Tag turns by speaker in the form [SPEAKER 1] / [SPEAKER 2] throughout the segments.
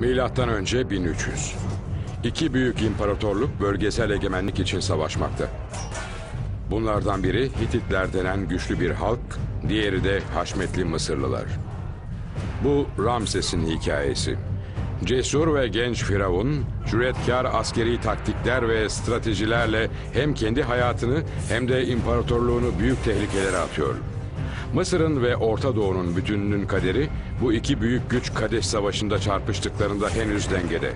[SPEAKER 1] Milattan önce 1300. İki büyük imparatorluk bölgesel egemenlik için savaşmakta. Bunlardan biri Hititler denen güçlü bir halk, diğeri de Haşmetli Mısırlılar. Bu Ramses'in hikayesi. Cesur ve genç Firavun, cüretkar askeri taktikler ve stratejilerle hem kendi hayatını hem de imparatorluğunu büyük tehlikelere atıyor. Mısır'ın ve Orta Doğu'nun bütününün kaderi bu iki büyük güç Kadeş Savaşı'nda çarpıştıklarında henüz dengede.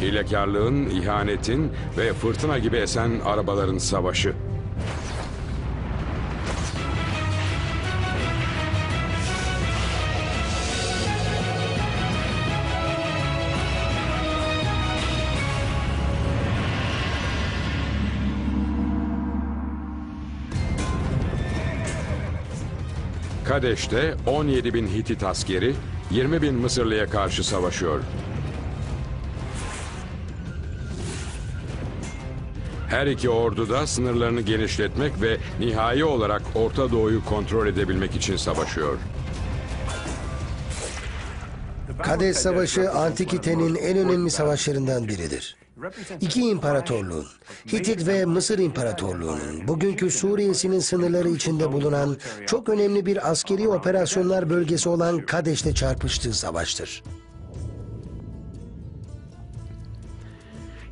[SPEAKER 1] Hilekarlığın, ihanetin ve fırtına gibi esen arabaların savaşı. Kadeş'te 17 bin Hitit askeri 20 bin Mısırlıya karşı savaşıyor. Her iki ordu da sınırlarını genişletmek ve nihai olarak Orta Doğu'yu kontrol edebilmek için savaşıyor.
[SPEAKER 2] Kadeş Savaşı Antikite'nin en önemli savaşlarından biridir. İki imparatorluğun, Hitit ve Mısır İmparatorluğu'nun bugünkü Suriye'sinin sınırları içinde bulunan çok önemli bir askeri operasyonlar bölgesi olan Kadeş'te çarpıştığı savaştır.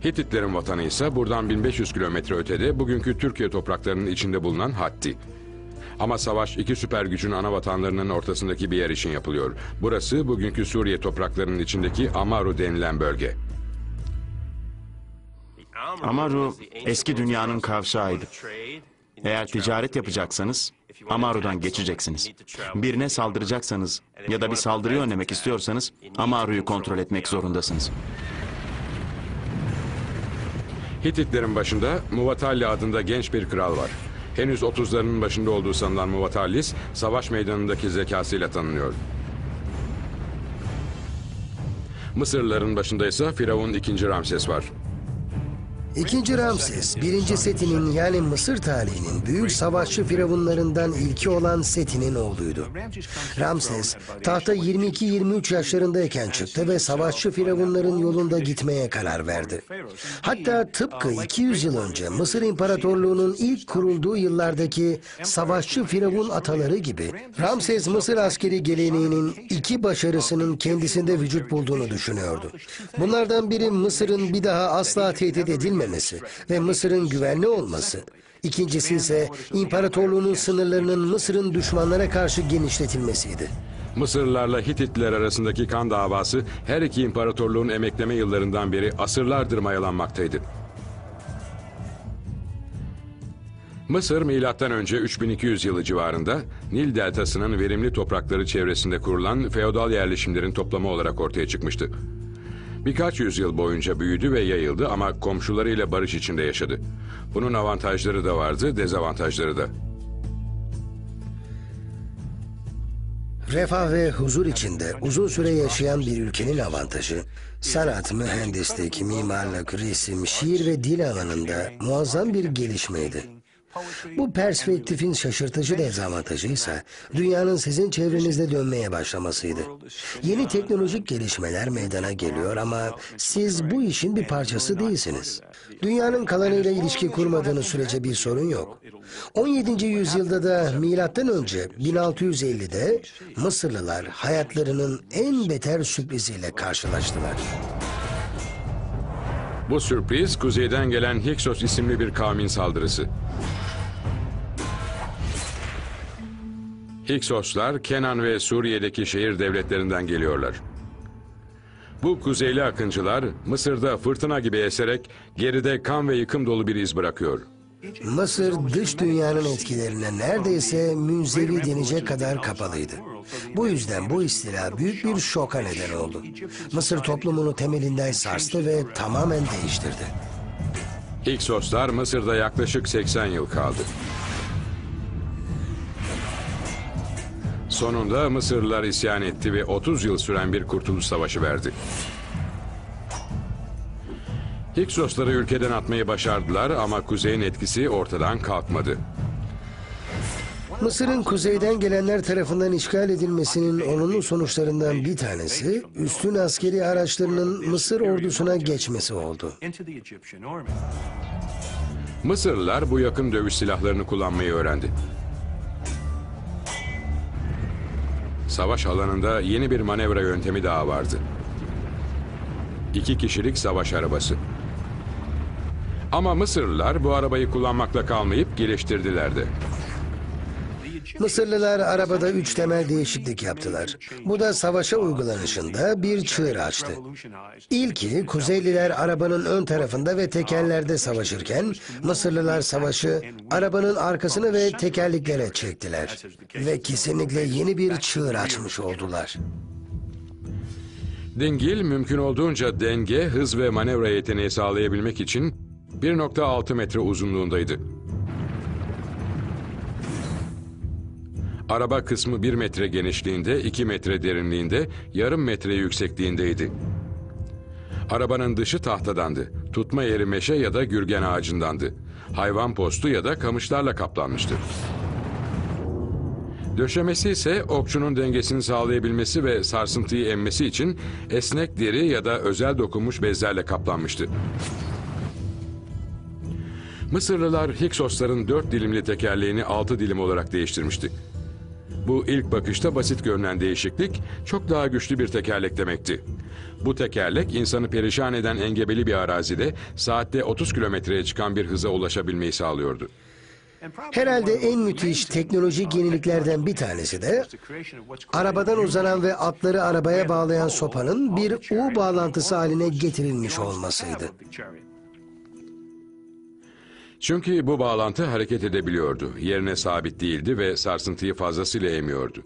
[SPEAKER 1] Hititlerin vatanı ise buradan 1500 kilometre ötede bugünkü Türkiye topraklarının içinde bulunan Hatti. Ama savaş iki süper gücün ana vatanlarının ortasındaki bir yer için yapılıyor. Burası bugünkü Suriye topraklarının içindeki Amaru denilen bölge.
[SPEAKER 3] Amaru eski dünyanın kavşağıydı. Eğer ticaret yapacaksanız Amaru'dan geçeceksiniz. Birine saldıracaksanız ya da bir saldırıyı önlemek istiyorsanız Amaru'yu kontrol etmek zorundasınız.
[SPEAKER 1] Hititlerin başında Muvatalli adında genç bir kral var. Henüz 30'larının başında olduğu sanılan Muvatallis, savaş meydanındaki zekasıyla tanınıyor. Mısırlıların başında ise Firavun II. Ramses var.
[SPEAKER 2] İkinci Ramses, birinci Seti'nin yani Mısır tarihinin büyük savaşçı firavunlarından ilki olan Seti'nin oğluydu. Ramses, tahta 22-23 yaşlarındayken çıktı ve savaşçı firavunların yolunda gitmeye karar verdi. Hatta tıpkı 200 yıl önce Mısır İmparatorluğu'nun ilk kurulduğu yıllardaki savaşçı firavun ataları gibi Ramses Mısır askeri geleneğinin iki başarısının kendisinde vücut bulduğunu düşünüyordu. Bunlardan biri Mısır'ın bir daha asla tehdit edilmemesi ve Mısır'ın güvenli olması. İkincisi ise imparatorluğunun sınırlarının Mısır'ın düşmanlara karşı genişletilmesiydi.
[SPEAKER 1] Mısırlılarla Hititliler arasındaki kan davası her iki imparatorluğun emekleme yıllarından beri asırlardır mayalanmaktaydı. Mısır milattan önce 3200 yılı civarında Nil deltasının verimli toprakları çevresinde kurulan feodal yerleşimlerin toplamı olarak ortaya çıkmıştı. Birkaç yüzyıl boyunca büyüdü ve yayıldı ama komşularıyla barış içinde yaşadı. Bunun avantajları da vardı, dezavantajları da.
[SPEAKER 2] Refah ve huzur içinde uzun süre yaşayan bir ülkenin avantajı, sanat, mühendislik, mimarlık, resim, şiir ve dil alanında muazzam bir gelişmeydi. Bu perspektifin şaşırtıcı dezavantajı ise dünyanın sizin çevrenizde dönmeye başlamasıydı. Yeni teknolojik gelişmeler meydana geliyor ama siz bu işin bir parçası değilsiniz. Dünyanın kalanıyla ilişki kurmadığınız sürece bir sorun yok. 17. yüzyılda da milattan önce 1650'de Mısırlılar hayatlarının en beter sürpriziyle karşılaştılar.
[SPEAKER 1] Bu sürpriz kuzeyden gelen Hyksos isimli bir kavmin saldırısı. Hyksoslar Kenan ve Suriye'deki şehir devletlerinden geliyorlar. Bu kuzeyli akıncılar Mısır'da fırtına gibi eserek geride kan ve yıkım dolu bir iz bırakıyor.
[SPEAKER 2] Mısır dış dünyanın etkilerine neredeyse münzevi denecek kadar kapalıydı. Bu yüzden bu istila büyük bir şoka neden oldu. Mısır toplumunu temelinden sarstı ve tamamen değiştirdi.
[SPEAKER 1] Hyksoslar Mısır'da yaklaşık 80 yıl kaldı. Sonunda Mısırlılar isyan etti ve 30 yıl süren bir kurtuluş savaşı verdi. Hyksosları ülkeden atmayı başardılar ama kuzeyin etkisi ortadan kalkmadı.
[SPEAKER 2] Mısır'ın kuzeyden gelenler tarafından işgal edilmesinin olumlu sonuçlarından bir tanesi, üstün askeri araçlarının Mısır ordusuna geçmesi oldu.
[SPEAKER 1] Mısırlılar bu yakın dövüş silahlarını kullanmayı öğrendi. Savaş alanında yeni bir manevra yöntemi daha vardı. İki kişilik savaş arabası. Ama Mısırlılar bu arabayı kullanmakla kalmayıp geliştirdiler de.
[SPEAKER 2] Mısırlılar arabada üç temel değişiklik yaptılar. Bu da savaşa uygulanışında bir çığır açtı. İlki Kuzeyliler arabanın ön tarafında ve tekerlerde savaşırken Mısırlılar savaşı arabanın arkasını ve tekerleklere çektiler. Ve kesinlikle yeni bir çığır açmış oldular.
[SPEAKER 1] Dingil mümkün olduğunca denge, hız ve manevra yeteneği sağlayabilmek için 1.6 metre uzunluğundaydı. Araba kısmı 1 metre genişliğinde, 2 metre derinliğinde, yarım metre yüksekliğindeydi. Arabanın dışı tahtadandı. Tutma yeri meşe ya da gürgen ağacındandı. Hayvan postu ya da kamışlarla kaplanmıştı. Döşemesi ise okçunun dengesini sağlayabilmesi ve sarsıntıyı emmesi için esnek deri ya da özel dokunmuş bezlerle kaplanmıştı. Mısırlılar Hiksosların dört dilimli tekerleğini altı dilim olarak değiştirmişti. Bu ilk bakışta basit görünen değişiklik çok daha güçlü bir tekerlek demekti. Bu tekerlek insanı perişan eden engebeli bir arazide saatte 30 kilometreye çıkan bir hıza ulaşabilmeyi sağlıyordu.
[SPEAKER 2] Herhalde en müthiş teknolojik yeniliklerden bir tanesi de arabadan uzanan ve atları arabaya bağlayan sopanın bir U bağlantısı haline getirilmiş olmasıydı.
[SPEAKER 1] Çünkü bu bağlantı hareket edebiliyordu. Yerine sabit değildi ve sarsıntıyı fazlasıyla emiyordu.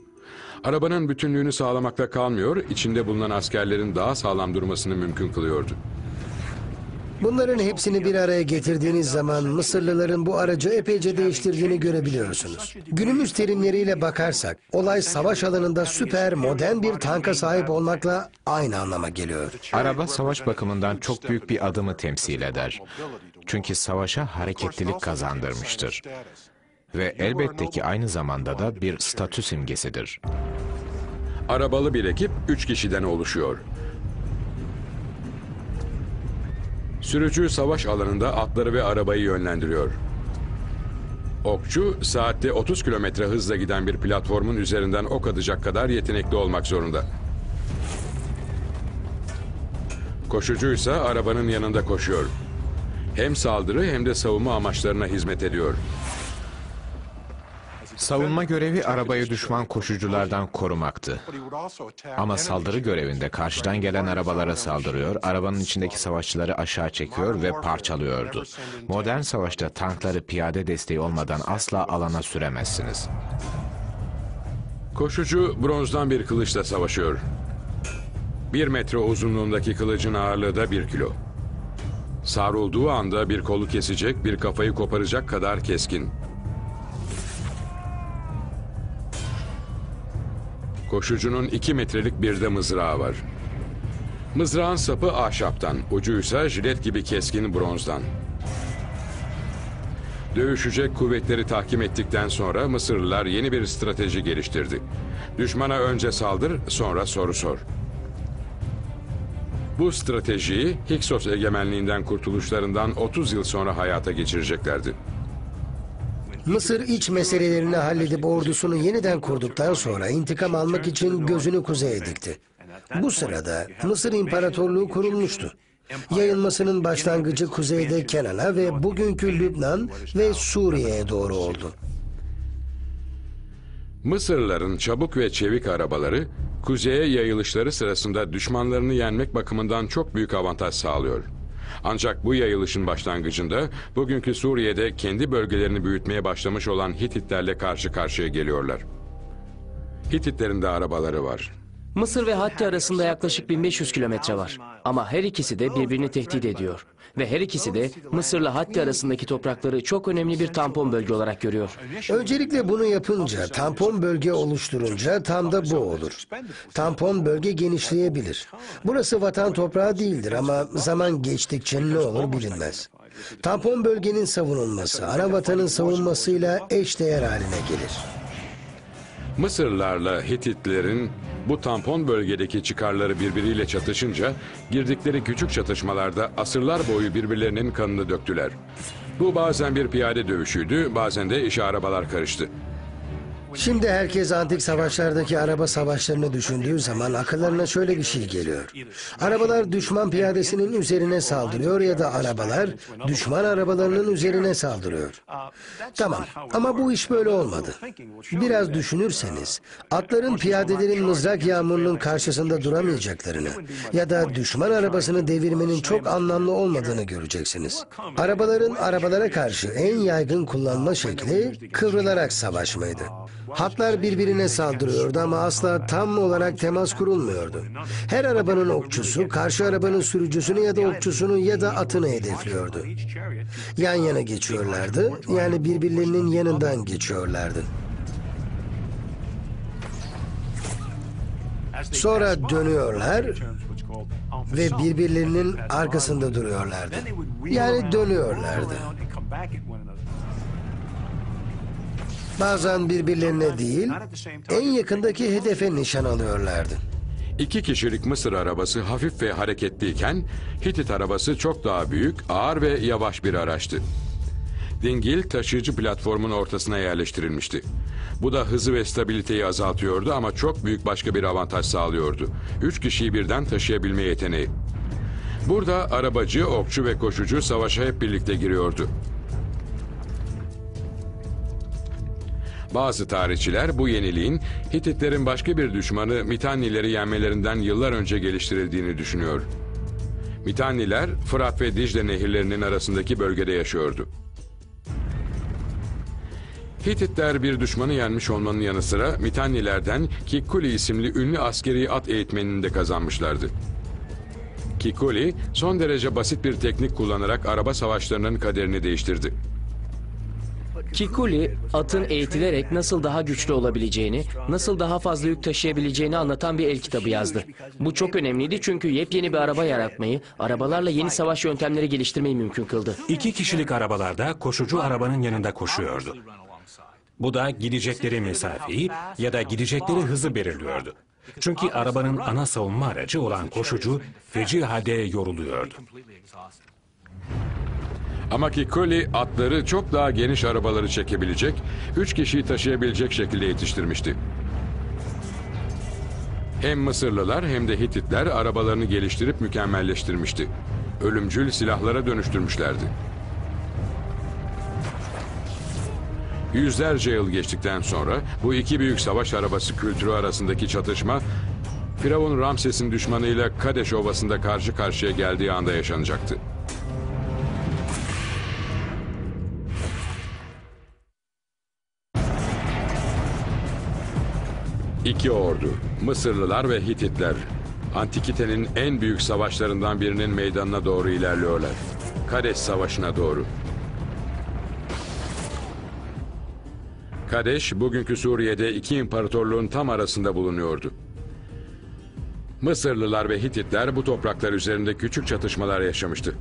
[SPEAKER 1] Arabanın bütünlüğünü sağlamakla kalmıyor, içinde bulunan askerlerin daha sağlam durmasını mümkün kılıyordu.
[SPEAKER 2] Bunların hepsini bir araya getirdiğiniz zaman Mısırlıların bu aracı epeyce değiştirdiğini görebiliyorsunuz. Günümüz terimleriyle bakarsak olay savaş alanında süper modern bir tanka sahip olmakla aynı anlama geliyor.
[SPEAKER 4] Araba savaş bakımından çok büyük bir adımı temsil eder. Çünkü savaşa hareketlilik kazandırmıştır. Ve elbette ki aynı zamanda da bir statü simgesidir.
[SPEAKER 1] Arabalı bir ekip üç kişiden oluşuyor. Sürücü savaş alanında atları ve arabayı yönlendiriyor. Okçu saatte 30 kilometre hızla giden bir platformun üzerinden ok atacak kadar yetenekli olmak zorunda. Koşucuysa arabanın yanında koşuyor. Hem saldırı hem de savunma amaçlarına hizmet ediyor.
[SPEAKER 4] Savunma görevi arabayı düşman koşuculardan korumaktı. Ama saldırı görevinde karşıdan gelen arabalara saldırıyor, arabanın içindeki savaşçıları aşağı çekiyor ve parçalıyordu. Modern savaşta tankları piyade desteği olmadan asla alana süremezsiniz.
[SPEAKER 1] Koşucu bronzdan bir kılıçla savaşıyor. Bir metre uzunluğundaki kılıcın ağırlığı da bir kilo. Savrulduğu anda bir kolu kesecek, bir kafayı koparacak kadar keskin. Koşucunun iki metrelik bir de mızrağı var. Mızrağın sapı ahşaptan, ucuysa jilet gibi keskin bronzdan. Dövüşecek kuvvetleri tahkim ettikten sonra Mısırlılar yeni bir strateji geliştirdi. Düşmana önce saldır, sonra soru sor. Bu stratejiyi Hiksos egemenliğinden kurtuluşlarından 30 yıl sonra hayata geçireceklerdi.
[SPEAKER 2] Mısır iç meselelerini halledip ordusunu yeniden kurduktan sonra intikam almak için gözünü kuzeye dikti. Bu sırada Mısır İmparatorluğu kurulmuştu. Yayılmasının başlangıcı kuzeyde Kenan'a ve bugünkü Lübnan ve Suriye'ye doğru oldu.
[SPEAKER 1] Mısırlıların çabuk ve çevik arabaları, kuzeye yayılışları sırasında düşmanlarını yenmek bakımından çok büyük avantaj sağlıyor. Ancak bu yayılışın başlangıcında bugünkü Suriye'de kendi bölgelerini büyütmeye başlamış olan Hititlerle karşı karşıya geliyorlar. Hititlerin de arabaları var.
[SPEAKER 5] Mısır ve Hatti arasında yaklaşık 1500 kilometre var. Ama her ikisi de birbirini tehdit ediyor. Ve her ikisi de Mısır'la Hatti arasındaki toprakları çok önemli bir tampon bölge olarak görüyor.
[SPEAKER 2] Öncelikle bunu yapınca, tampon bölge oluşturunca tam da bu olur. Tampon bölge genişleyebilir. Burası vatan toprağı değildir ama zaman geçtikçe ne olur bilinmez. Tampon bölgenin savunulması, ana vatanın savunmasıyla eşdeğer haline gelir.
[SPEAKER 1] Mısırlarla Hititlerin bu tampon bölgedeki çıkarları birbiriyle çatışınca girdikleri küçük çatışmalarda asırlar boyu birbirlerinin kanını döktüler. Bu bazen bir piyade dövüşüydü, bazen de işe arabalar karıştı.
[SPEAKER 2] Şimdi herkes antik savaşlardaki araba savaşlarını düşündüğü zaman akıllarına şöyle bir şey geliyor. Arabalar düşman piyadesinin üzerine saldırıyor ya da arabalar düşman arabalarının üzerine saldırıyor. Tamam ama bu iş böyle olmadı. Biraz düşünürseniz atların piyadelerin mızrak yağmurunun karşısında duramayacaklarını ya da düşman arabasını devirmenin çok anlamlı olmadığını göreceksiniz. Arabaların arabalara karşı en yaygın kullanma şekli kıvrılarak savaşmaydı. Hatlar birbirine saldırıyordu ama asla tam olarak temas kurulmuyordu. Her arabanın okçusu karşı arabanın sürücüsünü ya da okçusunu ya da atını hedefliyordu. Yan yana geçiyorlardı yani birbirlerinin yanından geçiyorlardı. Sonra dönüyorlar ve birbirlerinin arkasında duruyorlardı. Yani dönüyorlardı. Bazen birbirlerine değil, en yakındaki hedefe nişan alıyorlardı.
[SPEAKER 1] İki kişilik Mısır arabası hafif ve hareketliyken Hitit arabası çok daha büyük, ağır ve yavaş bir araçtı. Dingil taşıyıcı platformun ortasına yerleştirilmişti. Bu da hızı ve stabiliteyi azaltıyordu ama çok büyük başka bir avantaj sağlıyordu. Üç kişiyi birden taşıyabilme yeteneği. Burada arabacı, okçu ve koşucu savaşa hep birlikte giriyordu. Bazı tarihçiler bu yeniliğin Hititlerin başka bir düşmanı Mitannileri yenmelerinden yıllar önce geliştirildiğini düşünüyor. Mitanniler Fırat ve Dicle nehirlerinin arasındaki bölgede yaşıyordu. Hititler bir düşmanı yenmiş olmanın yanı sıra Mitannilerden Kikuli isimli ünlü askeri at eğitmenini de kazanmışlardı. Kikuli son derece basit bir teknik kullanarak araba savaşlarının kaderini değiştirdi.
[SPEAKER 5] Kikuli, atın eğitilerek nasıl daha güçlü olabileceğini, nasıl daha fazla yük taşıyabileceğini anlatan bir el kitabı yazdı. Bu çok önemliydi çünkü yepyeni bir araba yaratmayı, arabalarla yeni savaş yöntemleri geliştirmeyi mümkün kıldı.
[SPEAKER 6] İki kişilik arabalarda koşucu arabanın yanında koşuyordu. Bu da gidecekleri mesafeyi ya da gidecekleri hızı belirliyordu. Çünkü arabanın ana savunma aracı olan koşucu feci halde yoruluyordu.
[SPEAKER 1] Ama Kikoli atları çok daha geniş arabaları çekebilecek, üç kişiyi taşıyabilecek şekilde yetiştirmişti. Hem Mısırlılar hem de Hititler arabalarını geliştirip mükemmelleştirmişti. Ölümcül silahlara dönüştürmüşlerdi. Yüzlerce yıl geçtikten sonra bu iki büyük savaş arabası kültürü arasındaki çatışma Firavun Ramses'in düşmanıyla Kadeş Ovası'nda karşı karşıya geldiği anda yaşanacaktı. İki ordu, Mısırlılar ve Hititler, Antikite'nin en büyük savaşlarından birinin meydanına doğru ilerliyorlar. Kadeş Savaşı'na doğru. Kadeş, bugünkü Suriye'de iki imparatorluğun tam arasında bulunuyordu. Mısırlılar ve Hititler bu topraklar üzerinde küçük çatışmalar yaşamıştı.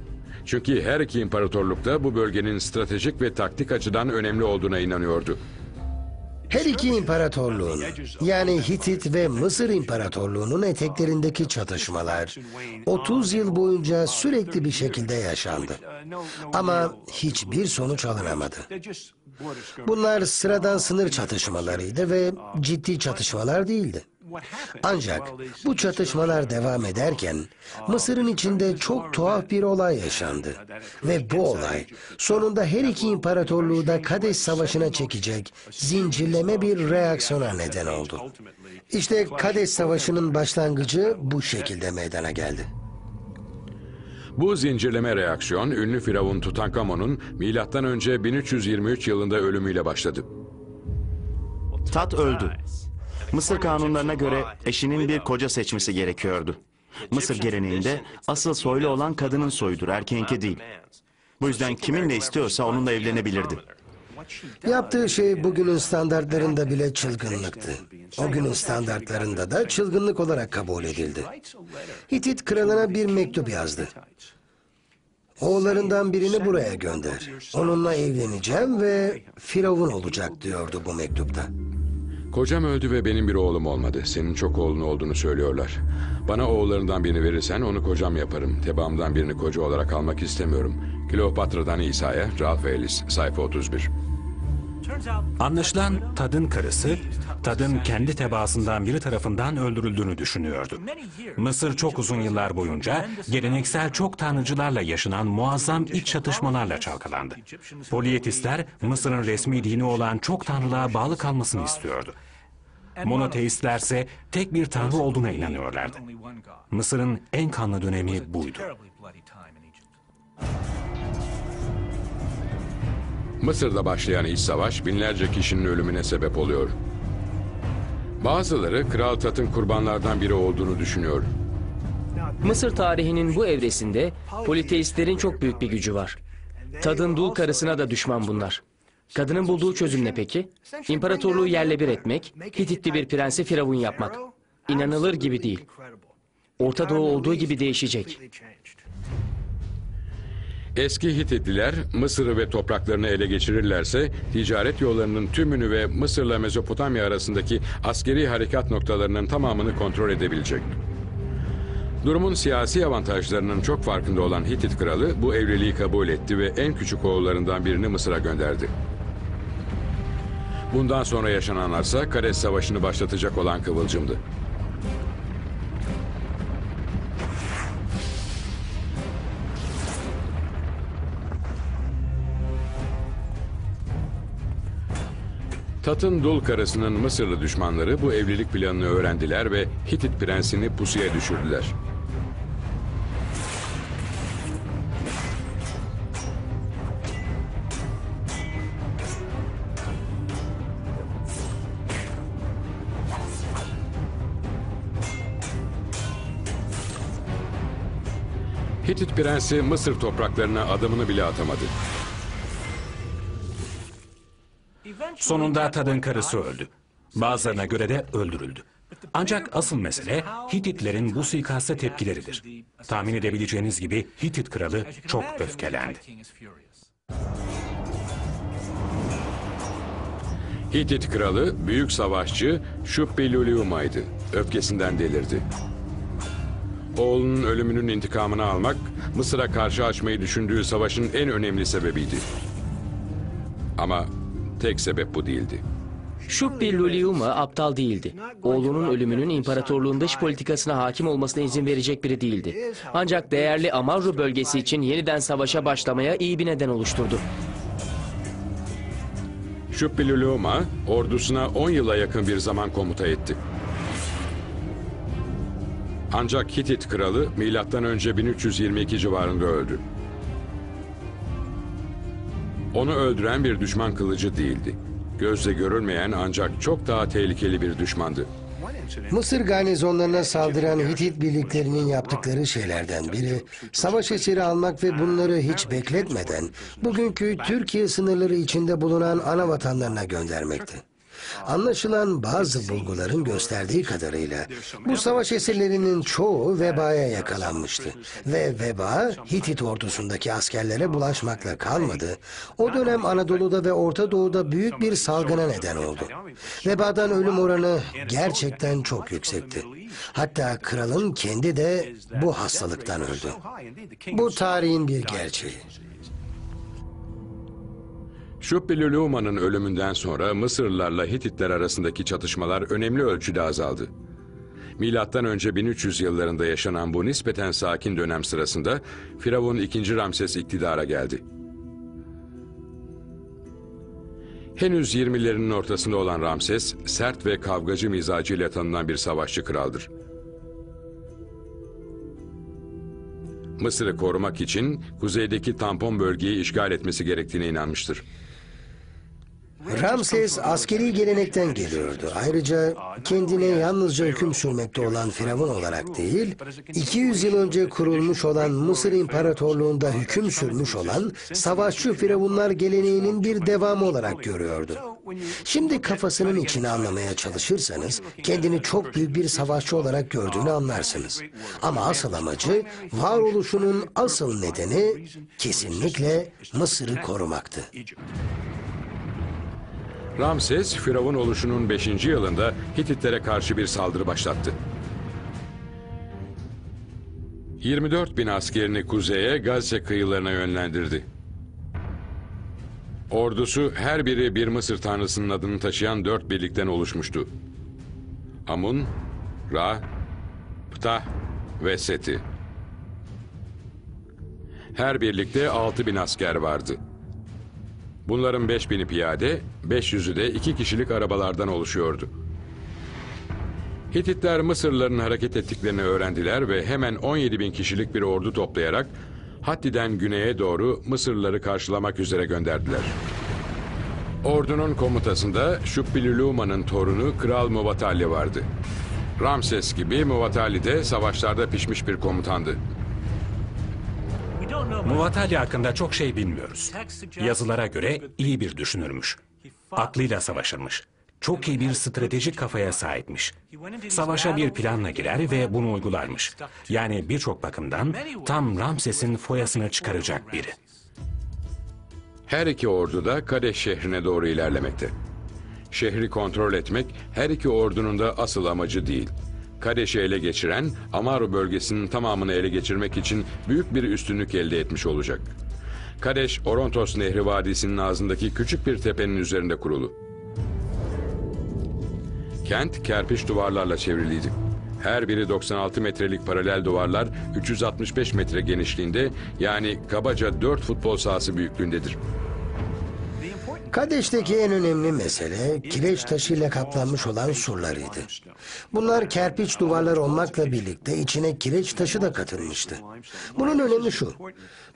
[SPEAKER 1] Çünkü her iki imparatorlukta bu bölgenin stratejik ve taktik açıdan önemli olduğuna inanıyordu.
[SPEAKER 2] Her iki imparatorluğun yani Hitit ve Mısır İmparatorluğu'nun eteklerindeki çatışmalar 30 yıl boyunca sürekli bir şekilde yaşandı. Ama hiçbir sonuç alınamadı. Bunlar sıradan sınır çatışmalarıydı ve ciddi çatışmalar değildi. Ancak bu çatışmalar devam ederken Mısır'ın içinde çok tuhaf bir olay yaşandı. Ve bu olay sonunda her iki imparatorluğu da Kadeş Savaşı'na çekecek zincirleme bir reaksiyona neden oldu. İşte Kadeş Savaşı'nın başlangıcı bu şekilde meydana geldi.
[SPEAKER 1] Bu zincirleme reaksiyon ünlü firavun Tutankamon'un milattan önce 1323 yılında ölümüyle başladı.
[SPEAKER 3] Tat öldü. Mısır kanunlarına göre eşinin bir koca seçmesi gerekiyordu. Mısır geleneğinde asıl soylu olan kadının soyudur, erkeğinki değil. Bu yüzden kiminle istiyorsa onunla evlenebilirdi.
[SPEAKER 2] Yaptığı şey bugünün standartlarında bile çılgınlıktı. O günün standartlarında da çılgınlık olarak kabul edildi. Hitit kralına bir mektup yazdı. Oğullarından birini buraya gönder. Onunla evleneceğim ve firavun olacak diyordu bu mektupta.
[SPEAKER 1] Kocam öldü ve benim bir oğlum olmadı. Senin çok oğlun olduğunu söylüyorlar. Bana oğullarından birini verirsen onu kocam yaparım. Tebaamdan birini koca olarak almak istemiyorum. Kleopatra'dan İsa'ya, Ralph Ellis, sayfa 31.
[SPEAKER 6] Anlaşılan Tad'ın karısı, Tad'ın kendi tebaasından biri tarafından öldürüldüğünü düşünüyordu. Mısır çok uzun yıllar boyunca geleneksel çok tanrıcılarla yaşanan muazzam iç çatışmalarla çalkalandı. Polyetistler Mısır'ın resmi dini olan çok tanrılığa bağlı kalmasını istiyordu. Monoteistlerse tek bir tanrı olduğuna inanıyorlardı. Mısır'ın en kanlı dönemi buydu.
[SPEAKER 1] Mısır'da başlayan iç savaş binlerce kişinin ölümüne sebep oluyor. Bazıları Kral Tat'ın kurbanlardan biri olduğunu düşünüyor.
[SPEAKER 5] Mısır tarihinin bu evresinde politeistlerin çok büyük bir gücü var. Tadın dul karısına da düşman bunlar. Kadının bulduğu çözüm ne peki? İmparatorluğu yerle bir etmek, Hititli bir prensi firavun yapmak. İnanılır gibi değil. Orta Doğu olduğu gibi değişecek.
[SPEAKER 1] Eski Hititliler Mısır'ı ve topraklarını ele geçirirlerse ticaret yollarının tümünü ve Mısır'la Mezopotamya arasındaki askeri harekat noktalarının tamamını kontrol edebilecek. Durumun siyasi avantajlarının çok farkında olan Hitit kralı bu evliliği kabul etti ve en küçük oğullarından birini Mısır'a gönderdi. Bundan sonra yaşananlarsa Kares Savaşı'nı başlatacak olan Kıvılcım'dı. Tat'ın dul karısının Mısırlı düşmanları bu evlilik planını öğrendiler ve Hitit prensini pusuya düşürdüler. Hitit prensi Mısır topraklarına adımını bile atamadı.
[SPEAKER 6] Sonunda Tad'ın karısı öldü. Bazılarına göre de öldürüldü. Ancak asıl mesele Hititlerin bu suikasta tepkileridir. Tahmin edebileceğiniz gibi Hitit kralı çok öfkelendi.
[SPEAKER 1] Hitit kralı büyük savaşçı Şubbiluliuma'ydı. Öfkesinden delirdi. Oğlunun ölümünün intikamını almak Mısır'a karşı açmayı düşündüğü savaşın en önemli sebebiydi. Ama tek sebep bu değildi.
[SPEAKER 5] Şubbi Luliuma aptal değildi. Oğlunun ölümünün imparatorluğun dış politikasına hakim olmasına izin verecek biri değildi. Ancak değerli Amarru bölgesi için yeniden savaşa başlamaya iyi bir neden oluşturdu.
[SPEAKER 1] Şubbiluliuma ordusuna 10 yıla yakın bir zaman komuta etti. Ancak Hitit kralı milattan önce 1322 civarında öldü. Onu öldüren bir düşman kılıcı değildi. Gözle görülmeyen ancak çok daha tehlikeli bir düşmandı.
[SPEAKER 2] Mısır garnizonlarına saldıran Hitit birliklerinin yaptıkları şeylerden biri savaş esiri almak ve bunları hiç bekletmeden bugünkü Türkiye sınırları içinde bulunan ana vatanlarına göndermekti. Anlaşılan bazı bulguların gösterdiği kadarıyla bu savaş esirlerinin çoğu vebaya yakalanmıştı. Ve veba Hitit ordusundaki askerlere bulaşmakla kalmadı. O dönem Anadolu'da ve Orta Doğu'da büyük bir salgına neden oldu. Vebadan ölüm oranı gerçekten çok yüksekti. Hatta kralın kendi de bu hastalıktan öldü. Bu tarihin bir gerçeği.
[SPEAKER 1] Şubbiluliuma'nın ölümünden sonra Mısırlılarla Hititler arasındaki çatışmalar önemli ölçüde azaldı. Milattan önce 1300 yıllarında yaşanan bu nispeten sakin dönem sırasında Firavun II. Ramses iktidara geldi. Henüz 20'lerinin ortasında olan Ramses, sert ve kavgacı mizacıyla tanınan bir savaşçı kraldır. Mısır'ı korumak için kuzeydeki tampon bölgeyi işgal etmesi gerektiğine inanmıştır.
[SPEAKER 2] Ramses askeri gelenekten geliyordu. Ayrıca kendine yalnızca hüküm sürmekte olan Firavun olarak değil, 200 yıl önce kurulmuş olan Mısır İmparatorluğu'nda hüküm sürmüş olan savaşçı Firavunlar geleneğinin bir devamı olarak görüyordu. Şimdi kafasının içini anlamaya çalışırsanız kendini çok büyük bir savaşçı olarak gördüğünü anlarsınız. Ama asıl amacı varoluşunun asıl nedeni kesinlikle Mısır'ı korumaktı.
[SPEAKER 1] Ramses, Firavun oluşunun 5. yılında Hititlere karşı bir saldırı başlattı. 24 bin askerini kuzeye Gazze kıyılarına yönlendirdi. Ordusu her biri bir Mısır tanrısının adını taşıyan dört birlikten oluşmuştu. Amun, Ra, Ptah ve Seti. Her birlikte 6 bin asker vardı. Bunların 5 bini piyade, 500'ü de iki kişilik arabalardan oluşuyordu. Hititler Mısırlıların hareket ettiklerini öğrendiler ve hemen 17 bin kişilik bir ordu toplayarak Hatti'den güneye doğru Mısırlıları karşılamak üzere gönderdiler. Ordunun komutasında Şubbilüluma'nın torunu Kral Muvatali vardı. Ramses gibi Muvatali de savaşlarda pişmiş bir komutandı.
[SPEAKER 6] Muvatali hakkında çok şey bilmiyoruz. Yazılara göre iyi bir düşünürmüş. Aklıyla savaşırmış. Çok iyi bir stratejik kafaya sahipmiş. Savaşa bir planla girer ve bunu uygularmış. Yani birçok bakımdan tam Ramses'in foyasını çıkaracak biri.
[SPEAKER 1] Her iki ordu da Kadeş şehrine doğru ilerlemekte. Şehri kontrol etmek her iki ordunun da asıl amacı değil. Kadeş'i ele geçiren Amaru bölgesinin tamamını ele geçirmek için büyük bir üstünlük elde etmiş olacak. Kadeş, Orontos Nehri Vadisi'nin ağzındaki küçük bir tepenin üzerinde kurulu. Kent kerpiç duvarlarla çevriliydi. Her biri 96 metrelik paralel duvarlar 365 metre genişliğinde yani kabaca 4 futbol sahası büyüklüğündedir.
[SPEAKER 2] Kadeş'teki en önemli mesele kireç taşıyla kaplanmış olan surlarıydı. Bunlar kerpiç duvarlar olmakla birlikte içine kireç taşı da katılmıştı. Bunun önemi şu.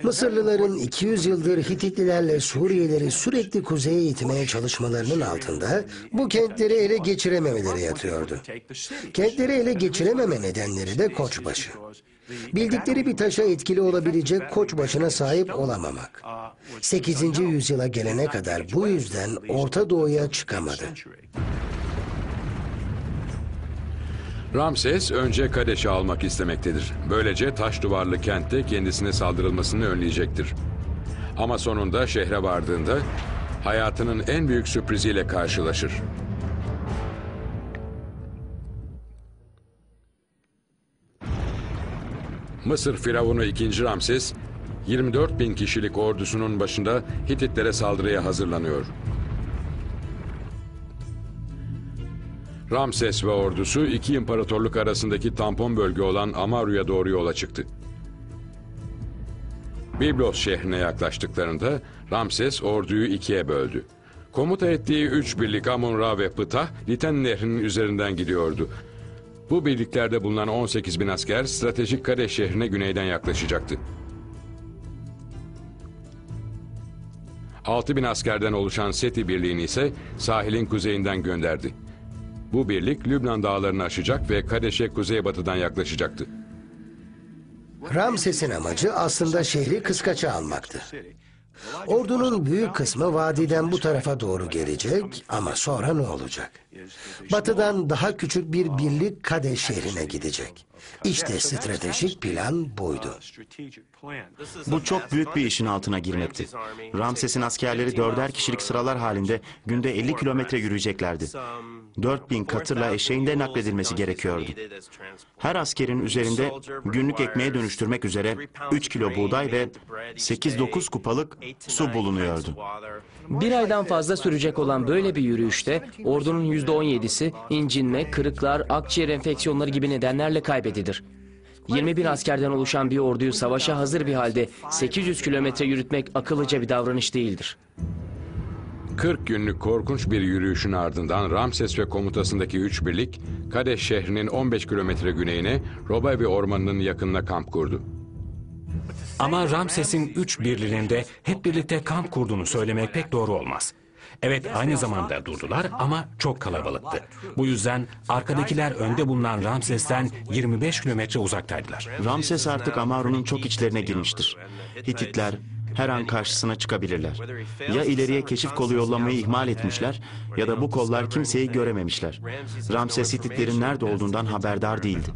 [SPEAKER 2] Mısırlıların 200 yıldır Hititlilerle Suriyelileri sürekli kuzeye itmeye çalışmalarının altında bu kentleri ele geçirememeleri yatıyordu. Kentleri ele geçirememe nedenleri de koçbaşı. Bildikleri bir taşa etkili olabilecek koçbaşına sahip olamamak. 8. yüzyıla gelene kadar bu yüzden Orta Doğu'ya çıkamadı.
[SPEAKER 1] Ramses önce Kadeş'i almak istemektedir. Böylece taş duvarlı kentte kendisine saldırılmasını önleyecektir. Ama sonunda şehre vardığında hayatının en büyük sürpriziyle karşılaşır. Mısır Firavunu 2. Ramses 24 bin kişilik ordusunun başında Hititlere saldırıya hazırlanıyor. Ramses ve ordusu iki imparatorluk arasındaki tampon bölge olan Amaru'ya doğru yola çıktı. Biblos şehrine yaklaştıklarında Ramses orduyu ikiye böldü. Komuta ettiği üç birlik Amun-Ra ve Ptah, Liten Nehri'nin üzerinden gidiyordu. Bu birliklerde bulunan 18 bin asker stratejik Kadeş şehrine güneyden yaklaşacaktı. 6 bin askerden oluşan Seti birliğini ise sahilin kuzeyinden gönderdi. Bu birlik Lübnan dağlarını aşacak ve Kadeş'e kuzeybatıdan yaklaşacaktı.
[SPEAKER 2] Ramses'in amacı aslında şehri kıskaça almaktı. Ordunun büyük kısmı vadiden bu tarafa doğru gelecek ama sonra ne olacak? Batıdan daha küçük bir birlik Kadeş şehrine gidecek. İşte stratejik plan buydu.
[SPEAKER 3] Bu çok büyük bir işin altına girmekti. Ramses'in askerleri dörder kişilik sıralar halinde günde 50 kilometre yürüyeceklerdi. 4000 katırla eşeğinde nakledilmesi gerekiyordu. Her askerin üzerinde günlük ekmeğe dönüştürmek üzere 3 kilo buğday ve 8-9 kupalık su bulunuyordu.
[SPEAKER 5] Bir aydan fazla sürecek olan böyle bir yürüyüşte ordunun %17'si incinme, kırıklar, akciğer enfeksiyonları gibi nedenlerle kaybedilir. 20 bin askerden oluşan bir orduyu savaşa hazır bir halde 800 kilometre yürütmek akıllıca bir davranış değildir.
[SPEAKER 1] 40 günlük korkunç bir yürüyüşün ardından Ramses ve komutasındaki üç birlik Kadeş şehrinin 15 kilometre güneyine Robavi ormanının yakınına kamp kurdu.
[SPEAKER 6] Ama Ramses'in üç birliğinde hep birlikte kamp kurduğunu söylemek pek doğru olmaz. Evet aynı zamanda durdular ama çok kalabalıktı. Bu yüzden arkadakiler önde bulunan Ramses'ten 25 kilometre uzaktaydılar.
[SPEAKER 3] Ramses artık Amaru'nun çok içlerine girmiştir. Hititler her an karşısına çıkabilirler. Ya ileriye keşif kolu yollamayı ihmal etmişler ya da bu kollar kimseyi görememişler. Ramses Hititlerin nerede olduğundan haberdar değildi.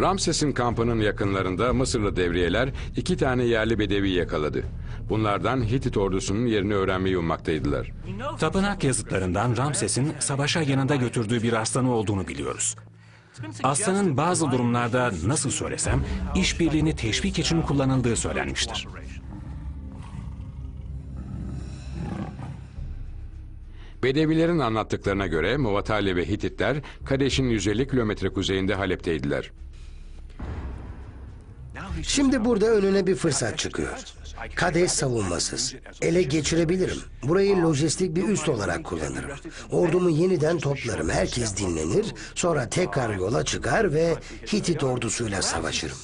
[SPEAKER 1] Ramses'in kampının yakınlarında Mısırlı devriyeler iki tane yerli bedevi yakaladı. Bunlardan Hitit ordusunun yerini öğrenmeyi ummaktaydılar.
[SPEAKER 6] Tapınak yazıtlarından Ramses'in savaşa yanında götürdüğü bir aslanı olduğunu biliyoruz. Aslanın bazı durumlarda nasıl söylesem işbirliğini teşvik için kullanıldığı söylenmiştir.
[SPEAKER 1] Bedevilerin anlattıklarına göre Muvatali ve Hititler Kadeş'in 150 kilometre kuzeyinde Halep'teydiler.
[SPEAKER 2] Şimdi burada önüne bir fırsat çıkıyor. Kadeş savunmasız. Ele geçirebilirim. Burayı lojistik bir üst olarak kullanırım. Ordumu yeniden toplarım. Herkes dinlenir. Sonra tekrar yola çıkar ve Hitit ordusuyla savaşırım.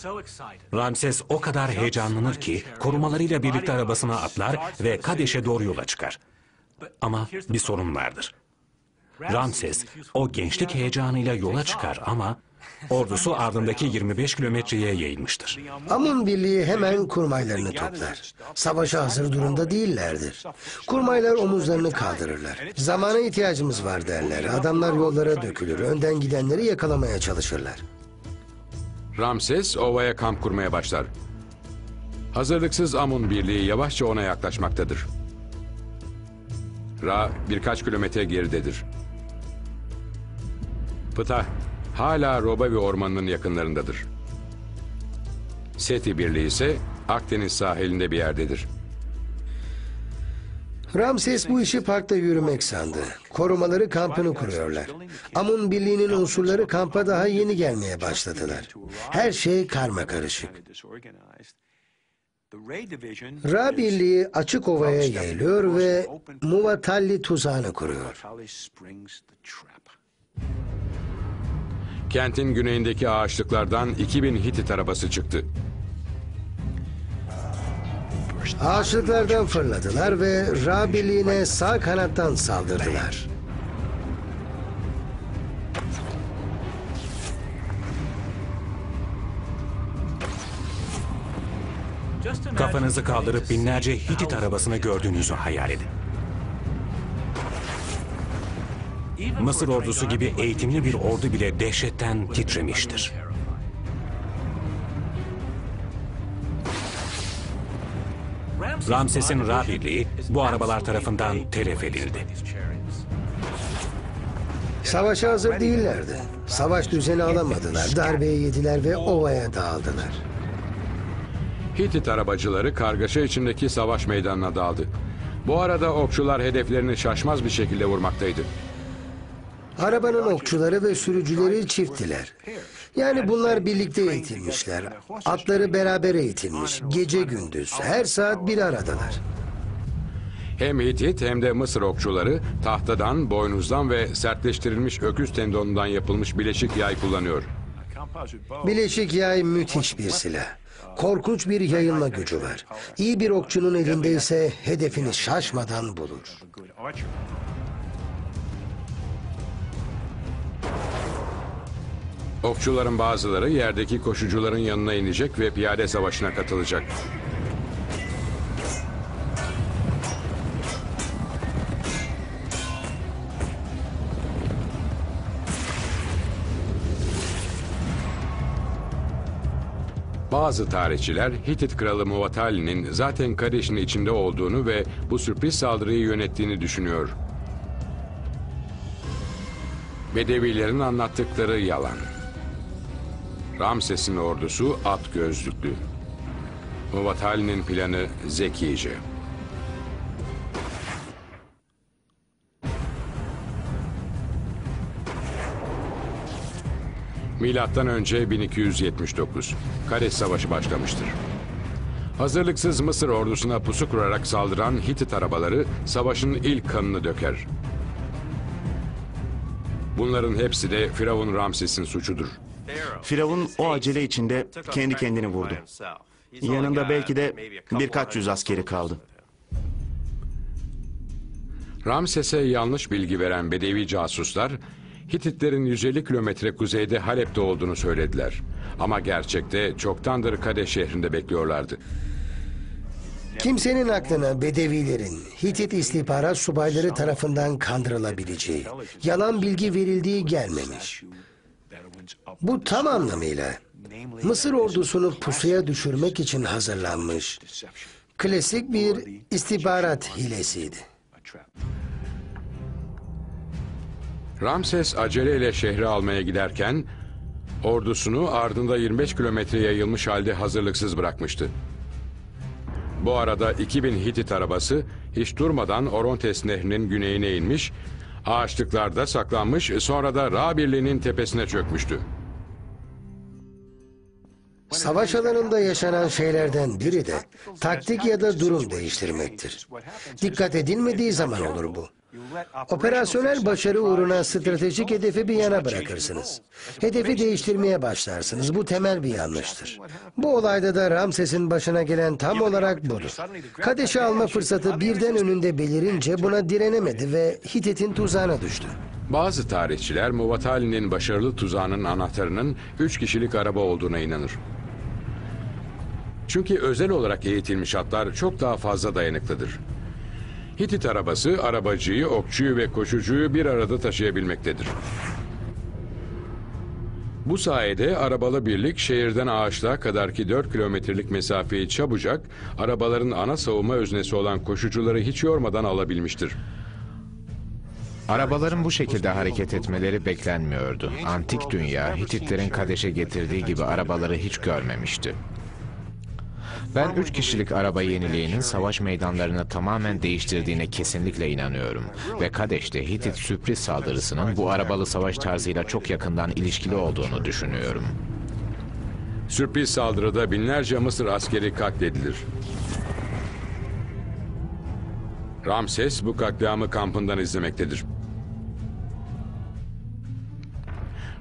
[SPEAKER 6] Ramses o kadar heyecanlanır ki korumalarıyla birlikte arabasına atlar ve Kadeş'e doğru yola çıkar. Ama bir sorun vardır. Ramses o gençlik heyecanıyla yola çıkar ama ordusu ardındaki 25 kilometreye yayılmıştır.
[SPEAKER 2] Amun birliği hemen kurmaylarını toplar. Savaşa hazır durumda değillerdir. Kurmaylar omuzlarını kaldırırlar. Zamana ihtiyacımız var derler. Adamlar yollara dökülür. Önden gidenleri yakalamaya çalışırlar.
[SPEAKER 1] Ramses ovaya kamp kurmaya başlar. Hazırlıksız Amun birliği yavaşça ona yaklaşmaktadır. Ra birkaç kilometre geridedir. Pıtah hala Robavi ormanının yakınlarındadır. Seti birliği ise Akdeniz sahilinde bir yerdedir.
[SPEAKER 2] Ramses bu işi parkta yürümek sandı. Korumaları kampını kuruyorlar. Amun birliğinin unsurları kampa daha yeni gelmeye başladılar. Her şey karma karışık. Ra birliği açık ovaya yayılıyor ve Muvatalli tuzağını kuruyor.
[SPEAKER 1] Kentin güneyindeki ağaçlıklardan 2000 Hitit arabası çıktı.
[SPEAKER 2] Ağaçlıklardan fırladılar ve Ra birliğine sağ kanattan saldırdılar.
[SPEAKER 6] Kafanızı kaldırıp binlerce Hitit arabasını gördüğünüzü hayal edin. Mısır ordusu gibi eğitimli bir ordu bile dehşetten titremiştir. Ramses'in Ra birliği bu arabalar tarafından telef edildi.
[SPEAKER 2] Savaşa hazır değillerdi. Savaş düzeni alamadılar. Darbeyi yediler ve ovaya dağıldılar.
[SPEAKER 1] Hitit arabacıları kargaşa içindeki savaş meydanına daldı. Bu arada okçular hedeflerini şaşmaz bir şekilde vurmaktaydı.
[SPEAKER 2] Arabanın okçuları ve sürücüleri çifttiler. Yani bunlar birlikte eğitilmişler. Atları beraber eğitilmiş. Gece gündüz her saat bir aradalar.
[SPEAKER 1] Hem Hitit hem de Mısır okçuları tahtadan, boynuzdan ve sertleştirilmiş öküz tendonundan yapılmış bileşik yay kullanıyor.
[SPEAKER 2] Bileşik yay müthiş bir silah. Korkunç bir yayılma gücü var. İyi bir okçunun elinde ise hedefini şaşmadan bulur.
[SPEAKER 1] Okçuların bazıları yerdeki koşucuların yanına inecek ve piyade savaşına katılacak. Bazı tarihçiler Hitit kralı Muvatali'nin zaten Kadeş'in içinde olduğunu ve bu sürpriz saldırıyı yönettiğini düşünüyor. Bedevilerin anlattıkları yalan. Ramses'in ordusu at gözlüklü. Muvatali'nin planı zekice. Milattan önce 1279. Kadeş Savaşı başlamıştır. Hazırlıksız Mısır ordusuna pusu kurarak saldıran Hitit arabaları savaşın ilk kanını döker. Bunların hepsi de Firavun Ramses'in suçudur.
[SPEAKER 3] Firavun o acele içinde kendi kendini vurdu. Yanında belki de birkaç yüz askeri kaldı.
[SPEAKER 1] Ramses'e yanlış bilgi veren Bedevi casuslar, Hititlerin 150 kilometre kuzeyde Halep'te olduğunu söylediler. Ama gerçekte çoktandır Kadeş şehrinde bekliyorlardı.
[SPEAKER 2] Kimsenin aklına Bedevilerin Hitit istihbarat subayları tarafından kandırılabileceği, yalan bilgi verildiği gelmemiş. Bu tam anlamıyla Mısır ordusunu pusuya düşürmek için hazırlanmış. Klasik bir istihbarat hilesiydi.
[SPEAKER 1] Ramses aceleyle şehri almaya giderken ordusunu ardında 25 kilometre yayılmış halde hazırlıksız bırakmıştı. Bu arada 2000 Hitit arabası hiç durmadan Orontes Nehri'nin güneyine inmiş, ağaçlıklarda saklanmış sonra da Ra Birliği'nin tepesine çökmüştü.
[SPEAKER 2] Savaş alanında yaşanan şeylerden biri de taktik ya da durum değiştirmektir. Dikkat edilmediği zaman olur bu. Operasyonel başarı uğruna stratejik hedefi bir yana bırakırsınız. Hedefi değiştirmeye başlarsınız. Bu temel bir yanlıştır. Bu olayda da Ramses'in başına gelen tam olarak budur. Kadeş'i alma fırsatı birden önünde belirince buna direnemedi ve Hitit'in tuzağına düştü.
[SPEAKER 1] Bazı tarihçiler Muvatali'nin başarılı tuzağının anahtarının 3 kişilik araba olduğuna inanır. Çünkü özel olarak eğitilmiş atlar çok daha fazla dayanıklıdır. Hitit arabası arabacıyı, okçuyu ve koşucuyu bir arada taşıyabilmektedir. Bu sayede arabalı birlik şehirden ağaçlığa kadarki 4 kilometrelik mesafeyi çabucak arabaların ana savunma öznesi olan koşucuları hiç yormadan alabilmiştir.
[SPEAKER 4] Arabaların bu şekilde hareket etmeleri beklenmiyordu. Antik dünya Hititlerin Kadeş'e getirdiği gibi arabaları hiç görmemişti. Ben üç kişilik araba yeniliğinin savaş meydanlarını tamamen değiştirdiğine kesinlikle inanıyorum. Ve Kadeş'te Hitit sürpriz saldırısının bu arabalı savaş tarzıyla çok yakından ilişkili olduğunu düşünüyorum.
[SPEAKER 1] Sürpriz saldırıda binlerce Mısır askeri katledilir. Ramses bu katliamı kampından izlemektedir.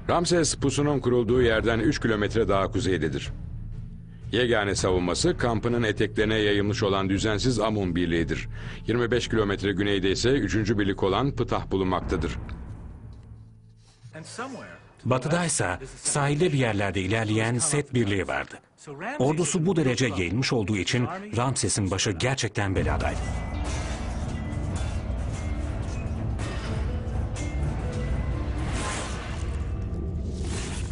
[SPEAKER 1] Ramses pusunun kurulduğu yerden 3 kilometre daha kuzeydedir. Yegane savunması kampının eteklerine yayılmış olan düzensiz Amun birliğidir. 25 kilometre güneyde ise 3. birlik olan Pıtah bulunmaktadır.
[SPEAKER 6] Batıdaysa sahilde bir yerlerde ilerleyen Set birliği vardı. Ordusu bu derece yayılmış olduğu için Ramses'in başı gerçekten beladaydı.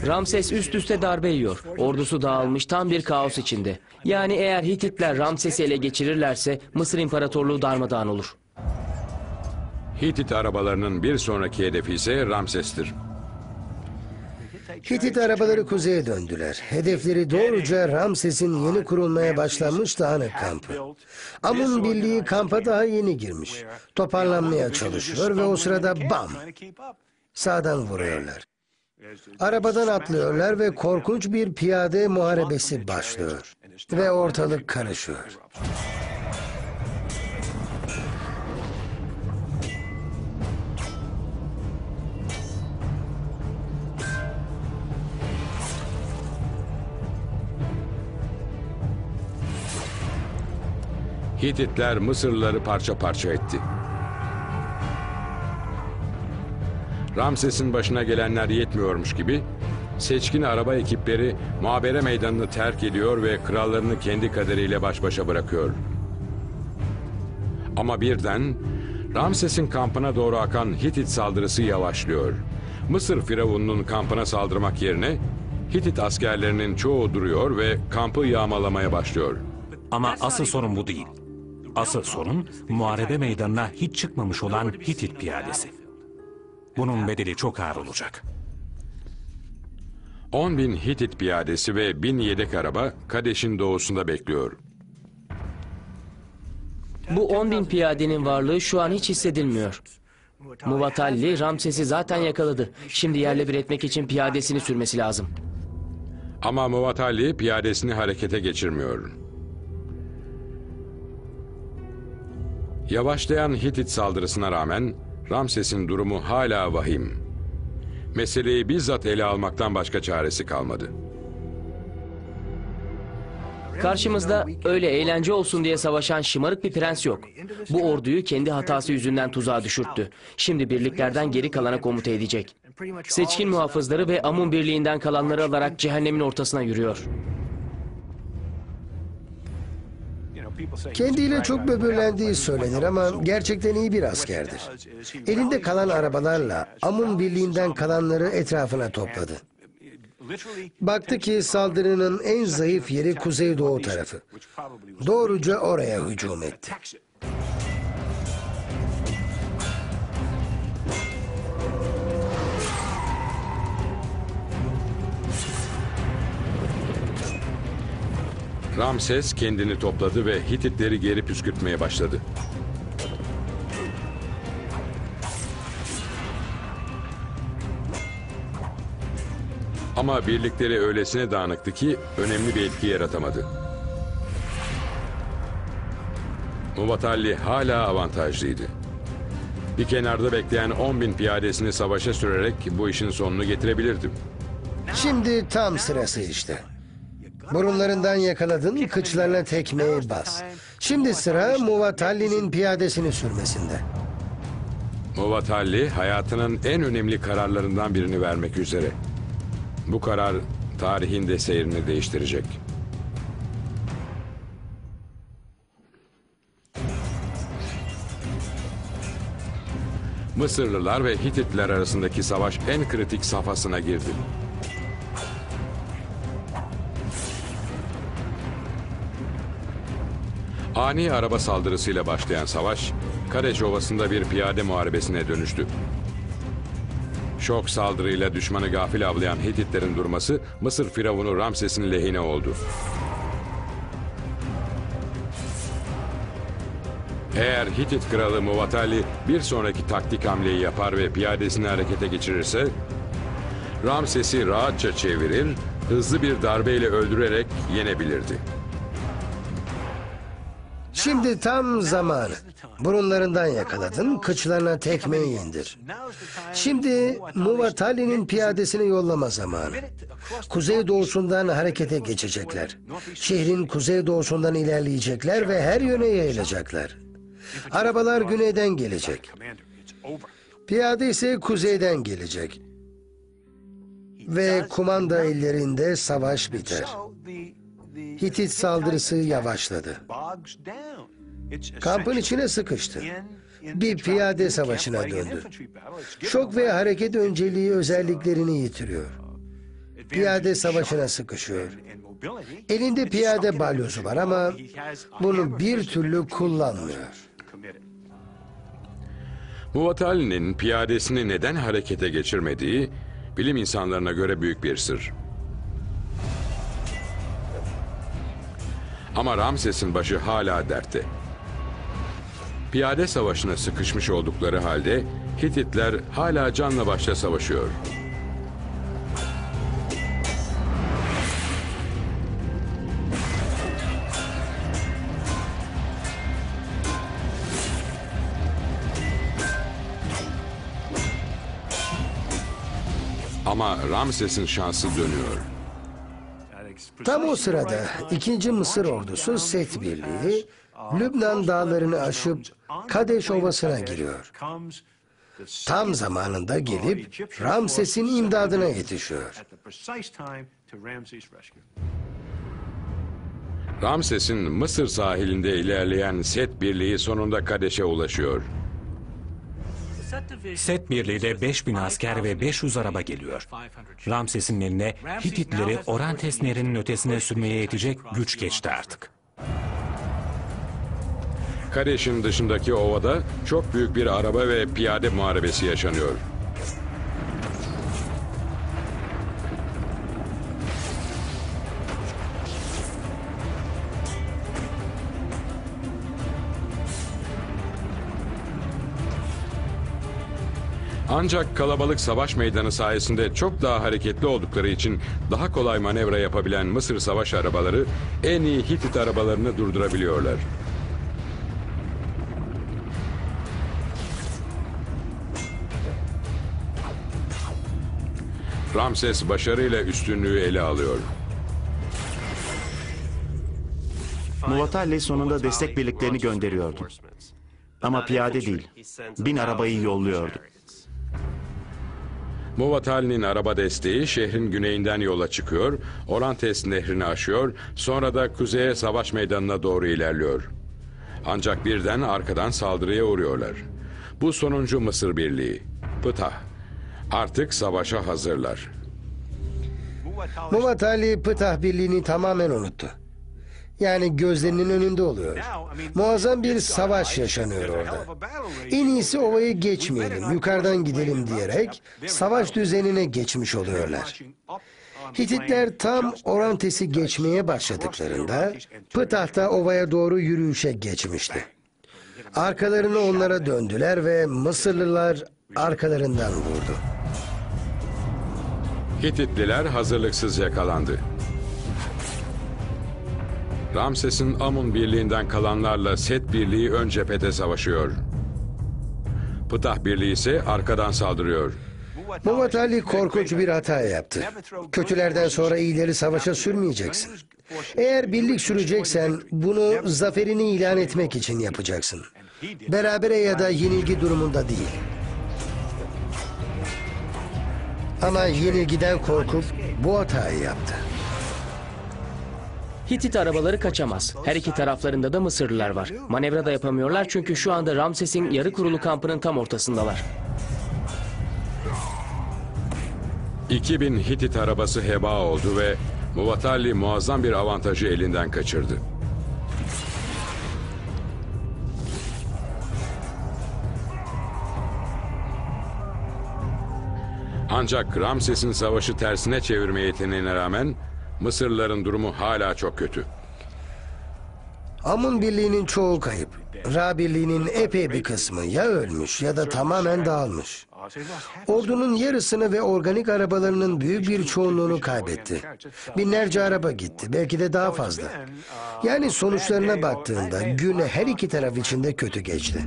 [SPEAKER 5] Ramses üst üste darbe yiyor. Ordusu dağılmış tam bir kaos içinde. Yani eğer Hititler Ramses'i ele geçirirlerse Mısır İmparatorluğu darmadağın olur.
[SPEAKER 1] Hitit arabalarının bir sonraki hedefi ise Ramses'tir.
[SPEAKER 2] Hitit arabaları kuzeye döndüler. Hedefleri doğruca Ramses'in yeni kurulmaya başlanmış dağınık kampı. Amun birliği kampa daha yeni girmiş. Toparlanmaya çalışıyor ve o sırada bam! Sağdan vuruyorlar. Arabadan atlıyorlar ve korkunç bir piyade muharebesi başlıyor. Ve ortalık karışıyor.
[SPEAKER 1] Hititler Mısırlıları parça parça etti. Ramses'in başına gelenler yetmiyormuş gibi seçkin araba ekipleri muhabere meydanını terk ediyor ve krallarını kendi kaderiyle baş başa bırakıyor. Ama birden Ramses'in kampına doğru akan Hitit saldırısı yavaşlıyor. Mısır firavununun kampına saldırmak yerine Hitit askerlerinin çoğu duruyor ve kampı yağmalamaya başlıyor.
[SPEAKER 6] Ama asıl sorun bu değil. Asıl sorun muharebe meydanına hiç çıkmamış olan Hitit piyadesi. Bunun bedeli çok ağır olacak.
[SPEAKER 1] 10 bin Hitit piyadesi ve bin yedek araba Kadeş'in doğusunda bekliyor.
[SPEAKER 5] Bu 10 bin piyadenin varlığı şu an hiç hissedilmiyor. Muvatalli Ramses'i zaten yakaladı. Şimdi yerle bir etmek için piyadesini sürmesi lazım.
[SPEAKER 1] Ama Muvatalli piyadesini harekete geçirmiyor. Yavaşlayan Hitit saldırısına rağmen Ramses'in durumu hala vahim. Meseleyi bizzat ele almaktan başka çaresi kalmadı.
[SPEAKER 5] Karşımızda öyle eğlence olsun diye savaşan şımarık bir prens yok. Bu orduyu kendi hatası yüzünden tuzağa düşürttü. Şimdi birliklerden geri kalana komuta edecek. Seçkin muhafızları ve Amun birliğinden kalanları alarak cehennemin ortasına yürüyor.
[SPEAKER 2] Kendiyle çok böbürlendiği söylenir ama gerçekten iyi bir askerdir. Elinde kalan arabalarla Amun birliğinden kalanları etrafına topladı. Baktı ki saldırının en zayıf yeri kuzeydoğu tarafı. Doğruca oraya hücum etti.
[SPEAKER 1] Ramses kendini topladı ve Hititleri geri püskürtmeye başladı. Ama birlikleri öylesine dağınıktı ki önemli bir etki yaratamadı. Muvatalli hala avantajlıydı. Bir kenarda bekleyen 10 bin piyadesini savaşa sürerek bu işin sonunu getirebilirdi.
[SPEAKER 2] Şimdi tam sırası işte. Burunlarından yakaladın, kıçlarına tekmeyi bas. Şimdi sıra Muvatalli'nin piyadesini sürmesinde.
[SPEAKER 1] Muvatalli hayatının en önemli kararlarından birini vermek üzere. Bu karar tarihin de seyrini değiştirecek. Mısırlılar ve Hititler arasındaki savaş en kritik safhasına girdi. Ani araba saldırısıyla başlayan savaş, Kadeş Ovası'nda bir piyade muharebesine dönüştü. Şok saldırıyla düşmanı gafil avlayan Hititlerin durması Mısır firavunu Ramses'in lehine oldu. Eğer Hitit kralı Muvatali bir sonraki taktik hamleyi yapar ve piyadesini harekete geçirirse, Ramses'i rahatça çevirir, hızlı bir darbeyle öldürerek yenebilirdi.
[SPEAKER 2] Şimdi tam zamanı. Burunlarından yakaladın, kıçlarına tekmeyi indir. Şimdi Muvatali'nin piyadesini yollama zamanı. Kuzey doğusundan harekete geçecekler. Şehrin kuzey doğusundan ilerleyecekler ve her yöne yayılacaklar. Arabalar güneyden gelecek. Piyade ise kuzeyden gelecek. Ve kumanda ellerinde savaş biter. Hitit saldırısı yavaşladı. Kampın içine sıkıştı. Bir piyade savaşına döndü. Şok ve hareket önceliği özelliklerini yitiriyor. Piyade savaşına sıkışıyor. Elinde piyade balyozu var ama bunu bir türlü kullanmıyor.
[SPEAKER 1] Muvatali'nin piyadesini neden harekete geçirmediği bilim insanlarına göre büyük bir sır. Ama Ramses'in başı hala dertte. Piyade savaşına sıkışmış oldukları halde Hititler hala canla başla savaşıyor. Ama Ramses'in şansı dönüyor.
[SPEAKER 2] Tam o sırada 2. Mısır ordusu Set Birliği Lübnan dağlarını aşıp Kadeş Ovası'na giriyor. Tam zamanında gelip Ramses'in imdadına yetişiyor.
[SPEAKER 1] Ramses'in Mısır sahilinde ilerleyen Set birliği sonunda Kadeş'e ulaşıyor.
[SPEAKER 6] Set birliğiyle 5000 asker ve 500 araba geliyor. Ramses'in eline Hititleri Orantes Nehri'nin ötesine sürmeye yetecek güç geçti artık.
[SPEAKER 1] Kadeş'in dışındaki ovada çok büyük bir araba ve piyade muharebesi yaşanıyor. Ancak kalabalık savaş meydanı sayesinde çok daha hareketli oldukları için daha kolay manevra yapabilen Mısır savaş arabaları en iyi Hitit arabalarını durdurabiliyorlar. Ramses başarıyla üstünlüğü ele alıyor.
[SPEAKER 3] Muvatalli sonunda destek birliklerini gönderiyordu. Ama piyade değil, bin arabayı yolluyordu.
[SPEAKER 1] Muvatal'in araba desteği şehrin güneyinden yola çıkıyor, Orantes nehrini aşıyor, sonra da kuzeye savaş meydanına doğru ilerliyor. Ancak birden arkadan saldırıya uğruyorlar. Bu sonuncu Mısır Birliği, Pıtah. Artık savaşa hazırlar.
[SPEAKER 2] Muvatali Ptah Birliği'ni tamamen unuttu. Yani gözlerinin önünde oluyor. Muazzam bir savaş yaşanıyor orada. En iyisi ovayı geçmeyelim, yukarıdan gidelim diyerek savaş düzenine geçmiş oluyorlar. Hititler tam Orantes'i geçmeye başladıklarında Ptah da ovaya doğru yürüyüşe geçmişti. Arkalarını onlara döndüler ve Mısırlılar arkalarından vurdu.
[SPEAKER 1] Hititliler hazırlıksız yakalandı. Ramses'in Amun birliğinden kalanlarla Set birliği ön cephede savaşıyor. Ptah birliği ise arkadan saldırıyor.
[SPEAKER 2] Muvatali korkunç bir hata yaptı. Kötülerden sonra iyileri savaşa sürmeyeceksin. Eğer birlik süreceksen bunu zaferini ilan etmek için yapacaksın. Berabere ya da yenilgi durumunda değil. Ama yenilgiden korkup bu hatayı yaptı.
[SPEAKER 5] Hitit arabaları kaçamaz. Her iki taraflarında da Mısırlılar var. Manevra da yapamıyorlar çünkü şu anda Ramses'in yarı kurulu kampının tam ortasındalar.
[SPEAKER 1] 2000 Hitit arabası heba oldu ve Muvatalli muazzam bir avantajı elinden kaçırdı. Ancak Ramses'in savaşı tersine çevirme yeteneğine rağmen Mısırlıların durumu hala çok kötü.
[SPEAKER 2] Amun birliğinin çoğu kayıp. Ra birliğinin epey bir kısmı ya ölmüş ya da tamamen dağılmış. Ordunun yarısını ve organik arabalarının büyük bir çoğunluğunu kaybetti. Binlerce araba gitti, belki de daha fazla. Yani sonuçlarına baktığında gün her iki taraf için de kötü geçti.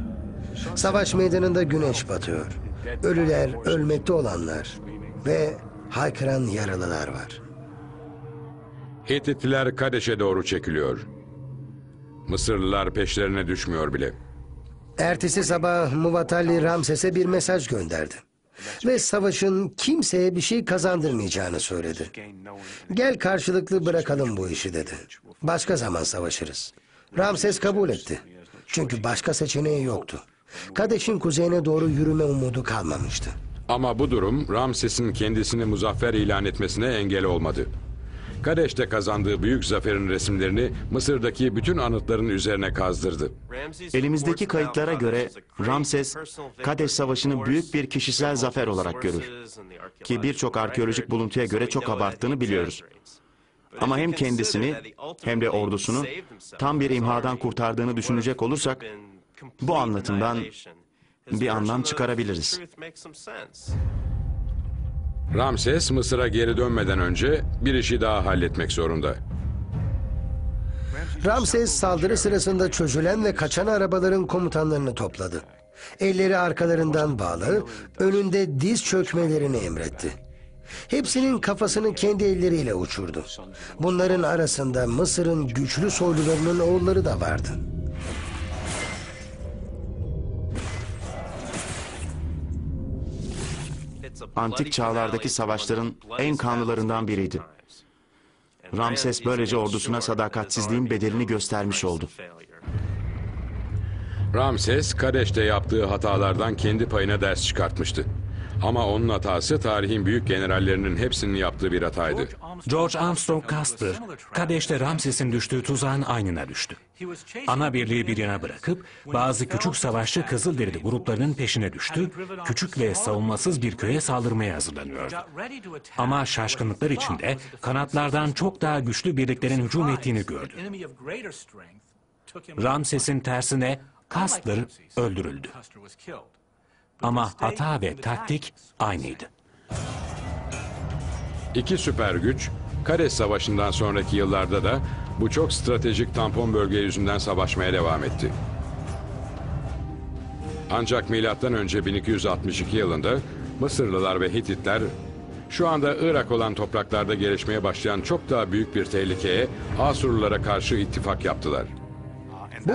[SPEAKER 2] Savaş meydanında güneş batıyor. Ölüler, ölmekte olanlar ve haykıran yaralılar var.
[SPEAKER 1] Hititliler Kadeş'e doğru çekiliyor. Mısırlılar peşlerine düşmüyor bile.
[SPEAKER 2] Ertesi sabah Muvatalli Ramses'e bir mesaj gönderdi. Ve savaşın kimseye bir şey kazandırmayacağını söyledi. Gel karşılıklı bırakalım bu işi dedi. Başka zaman savaşırız. Ramses kabul etti. Çünkü başka seçeneği yoktu. Kadeş'in kuzeyine doğru yürüme umudu kalmamıştı.
[SPEAKER 1] Ama bu durum Ramses'in kendisini muzaffer ilan etmesine engel olmadı. Kadeş'te kazandığı büyük zaferin resimlerini Mısır'daki bütün anıtların üzerine kazdırdı.
[SPEAKER 3] Elimizdeki kayıtlara göre Ramses, Kadeş Savaşı'nı büyük bir kişisel zafer olarak görür. Ki birçok arkeolojik buluntuya göre çok abarttığını biliyoruz. Ama hem kendisini hem de ordusunu tam bir imhadan kurtardığını düşünecek olursak bu anlatımdan bir anlam çıkarabiliriz.
[SPEAKER 1] Ramses Mısır'a geri dönmeden önce bir işi daha halletmek zorunda.
[SPEAKER 2] Ramses saldırı sırasında çözülen ve kaçan arabaların komutanlarını topladı. Elleri arkalarından bağlı, önünde diz çökmelerini emretti. Hepsinin kafasını kendi elleriyle uçurdu. Bunların arasında Mısır'ın güçlü soylularının oğulları da vardı.
[SPEAKER 3] Antik çağlardaki savaşların en kanlılarından biriydi. Ramses böylece ordusuna sadakatsizliğin bedelini göstermiş oldu.
[SPEAKER 1] Ramses, Kadeş'te yaptığı hatalardan kendi payına ders çıkartmıştı. Ama onun hatası tarihin büyük generallerinin hepsinin yaptığı bir hataydı.
[SPEAKER 6] George Armstrong Custer, Kadeş'te Ramses'in düştüğü tuzağın aynına düştü. Ana birliği bir yana bırakıp bazı küçük savaşçı Kızılderili gruplarının peşine düştü, küçük ve savunmasız bir köye saldırmaya hazırlanıyordu. Ama şaşkınlıklar içinde kanatlardan çok daha güçlü birliklerin hücum ettiğini gördü. Ramses'in tersine Custer öldürüldü. Ama hata ve taktik aynıydı.
[SPEAKER 1] İki süper güç, Kadeş Savaşı'ndan sonraki yıllarda da bu çok stratejik tampon bölge yüzünden savaşmaya devam etti. Ancak milattan önce 1262 yılında Mısırlılar ve Hititler şu anda Irak olan topraklarda gelişmeye başlayan çok daha büyük bir tehlikeye Asurlulara karşı ittifak yaptılar.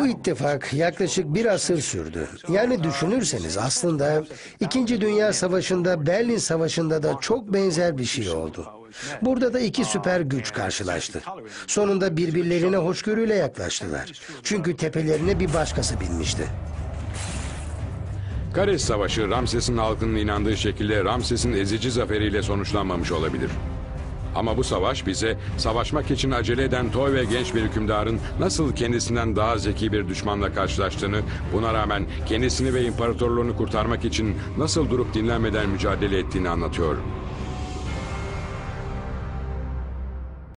[SPEAKER 2] Bu ittifak yaklaşık bir asır sürdü. Yani düşünürseniz aslında İkinci Dünya Savaşı'nda Berlin Savaşı'nda da çok benzer bir şey oldu. Burada da iki süper güç karşılaştı. Sonunda birbirlerine hoşgörüyle yaklaştılar. Çünkü tepelerine bir başkası binmişti.
[SPEAKER 1] Kadeş Savaşı Ramses'in halkının inandığı şekilde Ramses'in ezici zaferiyle sonuçlanmamış olabilir. Ama bu savaş bize savaşmak için acele eden toy ve genç bir hükümdarın nasıl kendisinden daha zeki bir düşmanla karşılaştığını, buna rağmen kendisini ve imparatorluğunu kurtarmak için nasıl durup dinlenmeden mücadele ettiğini anlatıyor.